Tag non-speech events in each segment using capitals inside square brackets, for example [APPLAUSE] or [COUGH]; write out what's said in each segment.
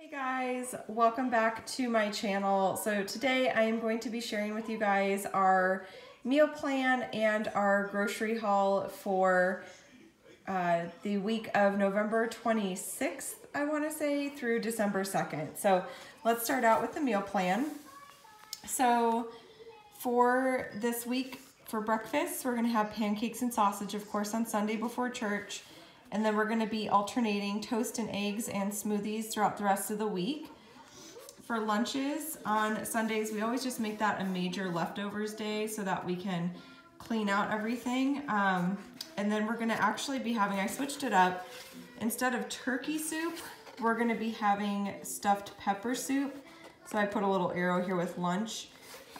Hey guys, welcome back to my channel. So today I am going to be sharing with you guys our meal plan and our grocery haul for uh, the week of November 26th, I want to say, through December 2nd. So let's start out with the meal plan. So for this week, for breakfast, we're going to have pancakes and sausage, of course, on Sunday before church. And then we're going to be alternating toast and eggs and smoothies throughout the rest of the week. For lunches on Sundays, we always just make that a major leftovers day so that we can clean out everything. Um, and then we're going to actually be having, I switched it up, instead of turkey soup, we're going to be having stuffed pepper soup. So I put a little arrow here with lunch.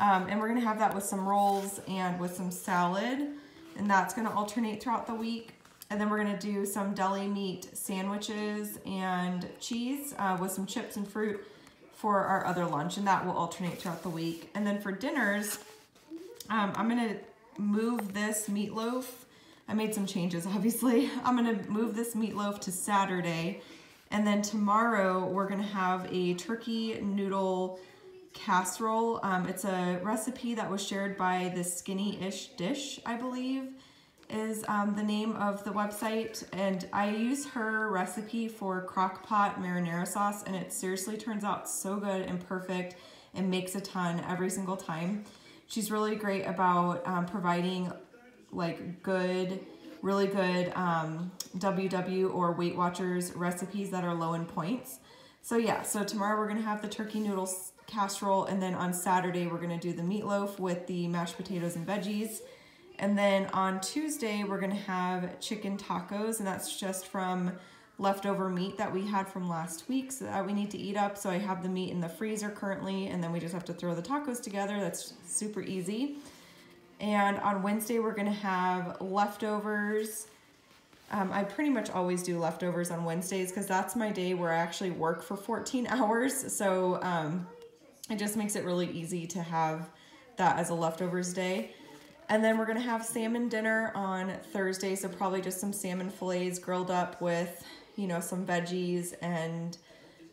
Um, and we're going to have that with some rolls and with some salad. And that's going to alternate throughout the week. And then we're gonna do some deli meat sandwiches and cheese uh, with some chips and fruit for our other lunch, and that will alternate throughout the week. And then for dinners, um, I'm gonna move this meatloaf. I made some changes, [LAUGHS] obviously. I'm gonna move this meatloaf to Saturday, and then tomorrow we're gonna have a turkey noodle casserole. Um, it's a recipe that was shared by the Skinny-ish Dish, I believe is um, the name of the website and I use her recipe for crock pot marinara sauce and it seriously turns out so good and perfect and makes a ton every single time. She's really great about um, providing like good, really good um, WW or Weight Watchers recipes that are low in points. So yeah, so tomorrow we're gonna have the turkey noodles casserole and then on Saturday we're gonna do the meatloaf with the mashed potatoes and veggies. And then on Tuesday, we're gonna have chicken tacos, and that's just from leftover meat that we had from last week so that we need to eat up. So I have the meat in the freezer currently, and then we just have to throw the tacos together. That's super easy. And on Wednesday, we're gonna have leftovers. Um, I pretty much always do leftovers on Wednesdays because that's my day where I actually work for 14 [LAUGHS] hours. So um, it just makes it really easy to have that as a leftovers day. And then we're gonna have salmon dinner on Thursday, so probably just some salmon fillets grilled up with, you know, some veggies and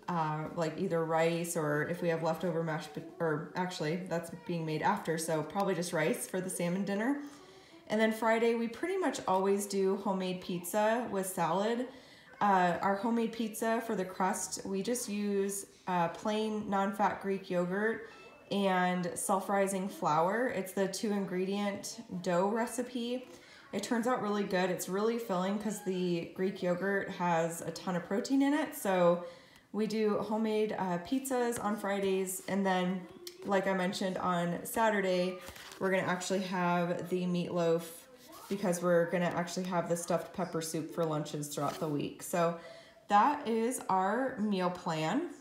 uh, like either rice or if we have leftover mashed, or actually that's being made after, so probably just rice for the salmon dinner. And then Friday, we pretty much always do homemade pizza with salad. Uh, our homemade pizza for the crust, we just use uh, plain non-fat Greek yogurt and self-rising flour. It's the two ingredient dough recipe. It turns out really good. It's really filling because the Greek yogurt has a ton of protein in it. So we do homemade uh, pizzas on Fridays. And then, like I mentioned, on Saturday, we're gonna actually have the meatloaf because we're gonna actually have the stuffed pepper soup for lunches throughout the week. So that is our meal plan.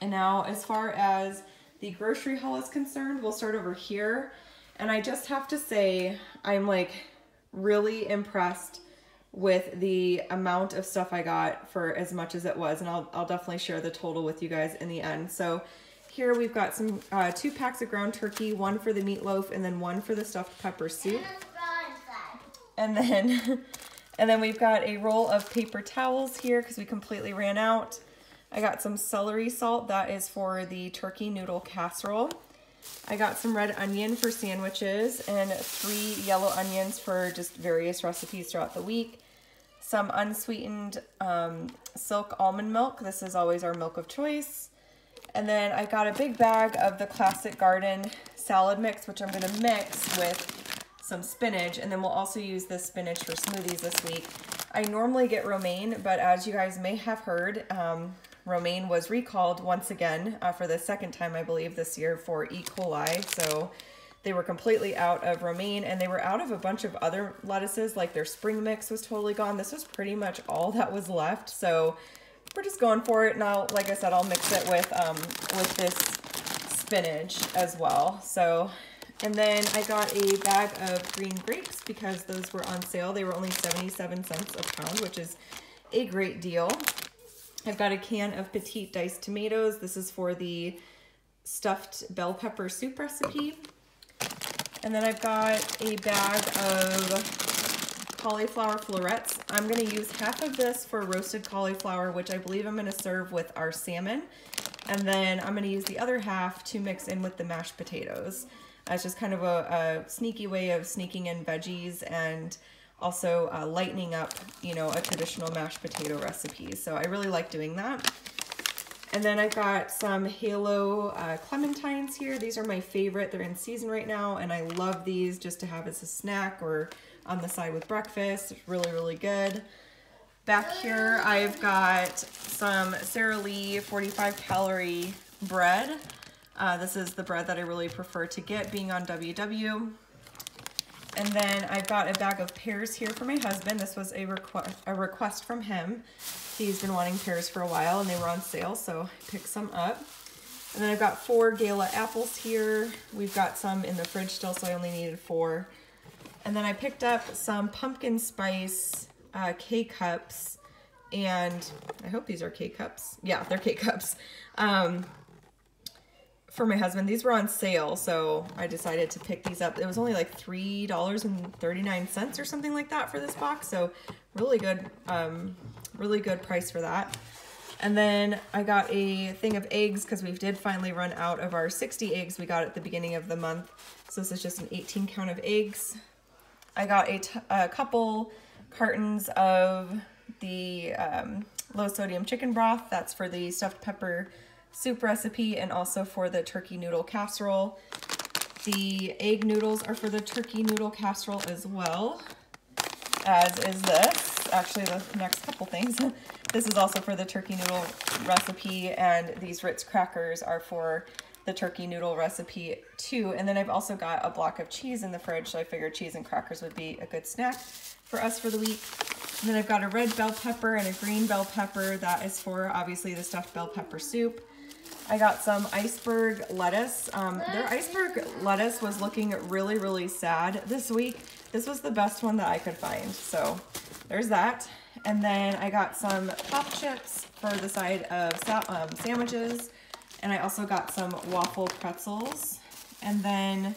And now as far as the grocery haul is concerned, we'll start over here. And I just have to say, I'm like really impressed with the amount of stuff I got for as much as it was. And I'll, I'll definitely share the total with you guys in the end. So here we've got some uh, two packs of ground turkey, one for the meatloaf and then one for the stuffed pepper soup. And then, [LAUGHS] and then we've got a roll of paper towels here because we completely ran out. I got some celery salt. That is for the turkey noodle casserole. I got some red onion for sandwiches and three yellow onions for just various recipes throughout the week. Some unsweetened um, silk almond milk. This is always our milk of choice. And then I got a big bag of the Classic Garden salad mix, which I'm going to mix with some spinach. And then we'll also use this spinach for smoothies this week. I normally get romaine, but as you guys may have heard, um, romaine was recalled once again uh, for the second time, I believe, this year for E. coli. So they were completely out of romaine and they were out of a bunch of other lettuces, like their spring mix was totally gone. This was pretty much all that was left. So we're just going for it. Now, like I said, I'll mix it with, um, with this spinach as well. So, and then I got a bag of green grapes because those were on sale. They were only 77 cents a pound, which is a great deal. I've got a can of petite diced tomatoes. This is for the stuffed bell pepper soup recipe. And then I've got a bag of cauliflower florets. I'm gonna use half of this for roasted cauliflower, which I believe I'm gonna serve with our salmon. And then I'm gonna use the other half to mix in with the mashed potatoes. It's just kind of a, a sneaky way of sneaking in veggies and also uh, lightening up, you know, a traditional mashed potato recipe. So I really like doing that. And then I've got some Halo uh, clementines here. These are my favorite. They're in season right now, and I love these just to have as a snack or on the side with breakfast. It's really, really good. Back here, I've got some Sara Lee 45 calorie bread. Uh, this is the bread that I really prefer to get being on WW. And then I've got a bag of pears here for my husband. This was a, requ a request from him. He's been wanting pears for a while and they were on sale, so I picked some up. And then I've got four Gala apples here. We've got some in the fridge still, so I only needed four. And then I picked up some pumpkin spice uh, K-cups. And I hope these are K-cups. Yeah, they're K-cups. Um, for my husband. These were on sale, so I decided to pick these up. It was only like $3.39 or something like that for this box, so really good, um, really good price for that. And then I got a thing of eggs because we did finally run out of our 60 eggs we got at the beginning of the month. So this is just an 18 count of eggs. I got a, a couple cartons of the um, low sodium chicken broth. That's for the stuffed pepper soup recipe and also for the turkey noodle casserole. The egg noodles are for the turkey noodle casserole as well, as is this. Actually, the next couple things. [LAUGHS] this is also for the turkey noodle recipe, and these Ritz crackers are for the turkey noodle recipe too. And then I've also got a block of cheese in the fridge, so I figured cheese and crackers would be a good snack for us for the week. And then I've got a red bell pepper and a green bell pepper. That is for obviously the stuffed bell pepper soup. I got some iceberg lettuce. Um, their iceberg lettuce was looking really, really sad this week. This was the best one that I could find. So there's that. And then I got some pop chips for the side of sa um, sandwiches. And I also got some waffle pretzels. And then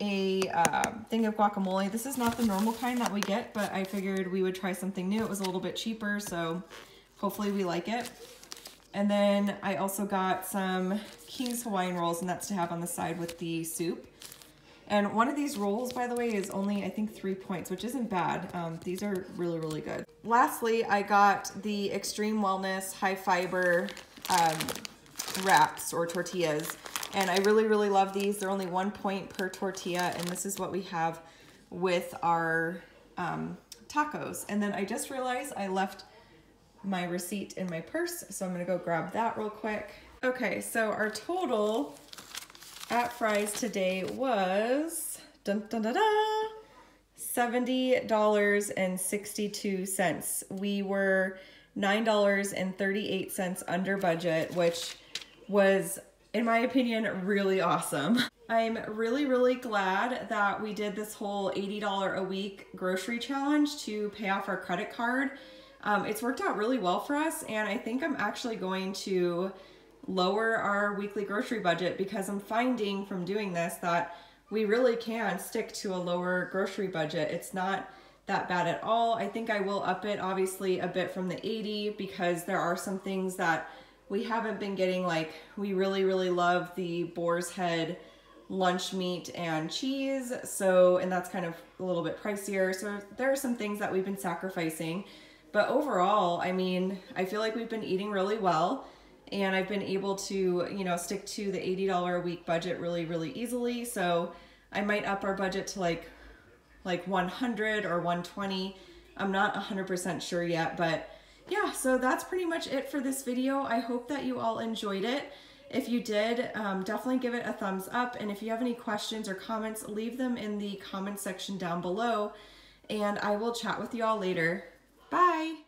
a uh, thing of guacamole. This is not the normal kind that we get, but I figured we would try something new. It was a little bit cheaper, so hopefully we like it. And then I also got some King's Hawaiian rolls, and that's to have on the side with the soup. And one of these rolls, by the way, is only, I think, three points, which isn't bad. Um, these are really, really good. Lastly, I got the Extreme Wellness High Fiber um, wraps or tortillas. And I really, really love these. They're only one point per tortilla, and this is what we have with our um, tacos. And then I just realized I left my receipt in my purse, so I'm gonna go grab that real quick. Okay, so our total at Fry's today was dun, dun, dun, dun, $70.62. We were $9.38 under budget, which was, in my opinion, really awesome. I'm really, really glad that we did this whole $80 a week grocery challenge to pay off our credit card um, it's worked out really well for us and I think I'm actually going to lower our weekly grocery budget because I'm finding from doing this that we really can stick to a lower grocery budget. It's not that bad at all. I think I will up it obviously a bit from the 80 because there are some things that we haven't been getting like we really really love the boar's head lunch meat and cheese so and that's kind of a little bit pricier so there are some things that we've been sacrificing but overall, I mean, I feel like we've been eating really well and I've been able to, you know, stick to the $80 a week budget really, really easily. So I might up our budget to like, like 100 or 120. I'm not 100% sure yet, but yeah, so that's pretty much it for this video. I hope that you all enjoyed it. If you did, um, definitely give it a thumbs up. And if you have any questions or comments, leave them in the comment section down below. And I will chat with you all later. Bye.